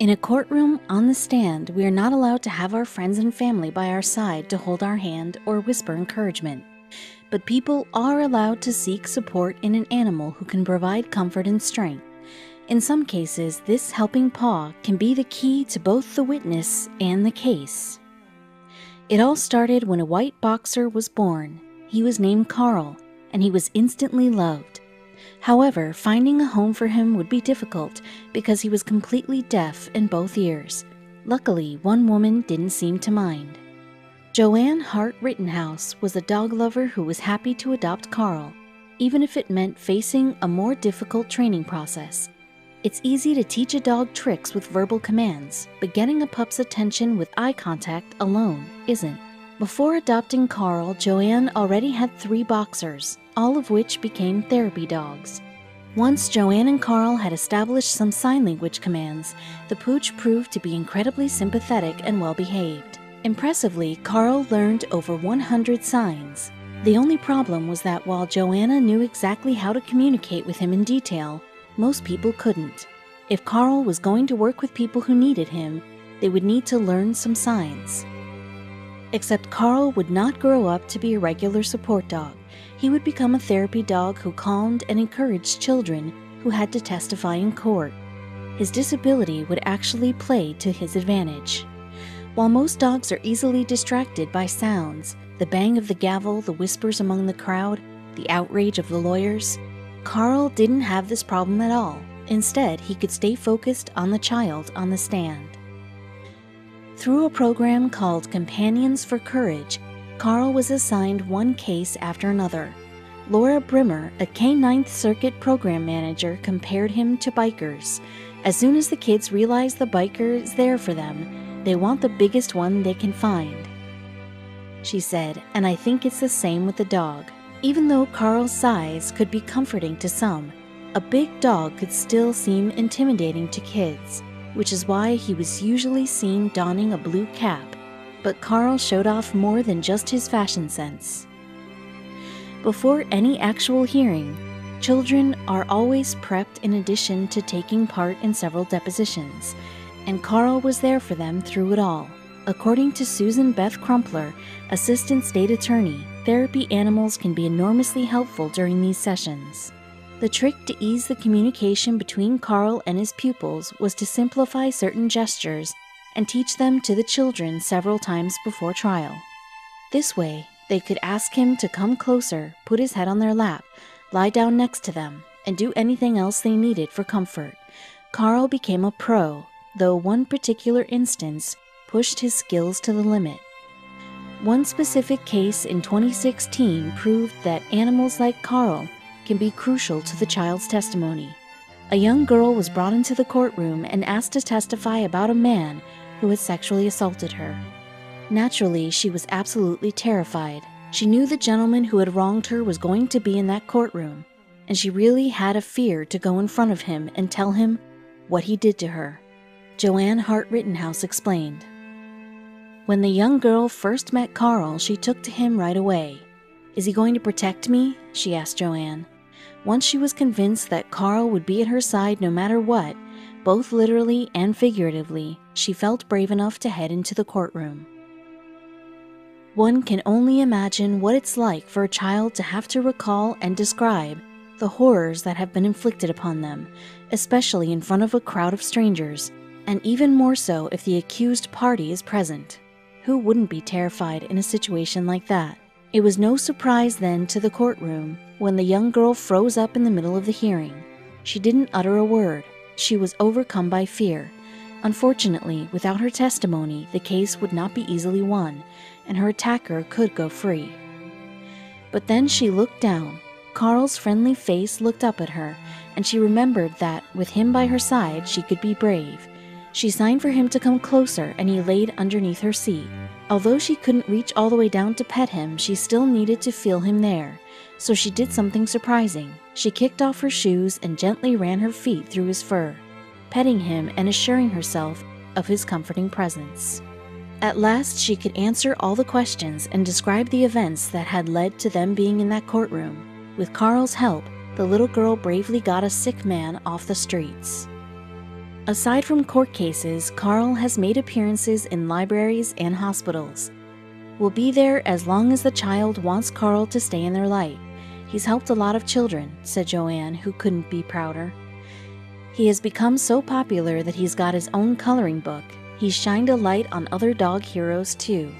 In a courtroom on the stand, we are not allowed to have our friends and family by our side to hold our hand or whisper encouragement. But people are allowed to seek support in an animal who can provide comfort and strength. In some cases, this helping paw can be the key to both the witness and the case. It all started when a white boxer was born. He was named Carl, and he was instantly loved. However, finding a home for him would be difficult because he was completely deaf in both ears. Luckily, one woman didn't seem to mind. Joanne Hart Rittenhouse was a dog lover who was happy to adopt Carl, even if it meant facing a more difficult training process. It's easy to teach a dog tricks with verbal commands, but getting a pup's attention with eye contact alone isn't. Before adopting Carl, Joanne already had three boxers, all of which became therapy dogs. Once Joanne and Carl had established some sign language commands, the pooch proved to be incredibly sympathetic and well behaved. Impressively, Carl learned over 100 signs. The only problem was that while Joanne knew exactly how to communicate with him in detail, most people couldn't. If Carl was going to work with people who needed him, they would need to learn some signs. Except Carl would not grow up to be a regular support dog he would become a therapy dog who calmed and encouraged children who had to testify in court. His disability would actually play to his advantage. While most dogs are easily distracted by sounds, the bang of the gavel, the whispers among the crowd, the outrage of the lawyers, Carl didn't have this problem at all. Instead, he could stay focused on the child on the stand. Through a program called Companions for Courage, Carl was assigned one case after another. Laura Brimmer, a K-9th Circuit program manager, compared him to bikers. As soon as the kids realize the biker is there for them, they want the biggest one they can find. She said, and I think it's the same with the dog. Even though Carl's size could be comforting to some, a big dog could still seem intimidating to kids, which is why he was usually seen donning a blue cap but Carl showed off more than just his fashion sense. Before any actual hearing, children are always prepped in addition to taking part in several depositions, and Carl was there for them through it all. According to Susan Beth Crumpler, Assistant State Attorney, therapy animals can be enormously helpful during these sessions. The trick to ease the communication between Carl and his pupils was to simplify certain gestures and teach them to the children several times before trial. This way, they could ask him to come closer, put his head on their lap, lie down next to them, and do anything else they needed for comfort. Carl became a pro, though one particular instance pushed his skills to the limit. One specific case in 2016 proved that animals like Carl can be crucial to the child's testimony. A young girl was brought into the courtroom and asked to testify about a man who had sexually assaulted her. Naturally, she was absolutely terrified. She knew the gentleman who had wronged her was going to be in that courtroom, and she really had a fear to go in front of him and tell him what he did to her. Joanne Hart Rittenhouse explained. When the young girl first met Carl, she took to him right away. Is he going to protect me? she asked Joanne. Once she was convinced that Carl would be at her side no matter what, both literally and figuratively, she felt brave enough to head into the courtroom. One can only imagine what it's like for a child to have to recall and describe the horrors that have been inflicted upon them, especially in front of a crowd of strangers, and even more so if the accused party is present. Who wouldn't be terrified in a situation like that? It was no surprise then to the courtroom when the young girl froze up in the middle of the hearing. She didn't utter a word, she was overcome by fear. Unfortunately, without her testimony, the case would not be easily won, and her attacker could go free. But then she looked down. Carl's friendly face looked up at her, and she remembered that, with him by her side, she could be brave. She signed for him to come closer, and he laid underneath her seat. Although she couldn't reach all the way down to pet him, she still needed to feel him there. So she did something surprising. She kicked off her shoes and gently ran her feet through his fur, petting him and assuring herself of his comforting presence. At last, she could answer all the questions and describe the events that had led to them being in that courtroom. With Carl's help, the little girl bravely got a sick man off the streets. Aside from court cases, Carl has made appearances in libraries and hospitals. Will be there as long as the child wants Carl to stay in their light. He's helped a lot of children, said Joanne, who couldn't be prouder. He has become so popular that he's got his own coloring book. He's shined a light on other dog heroes too.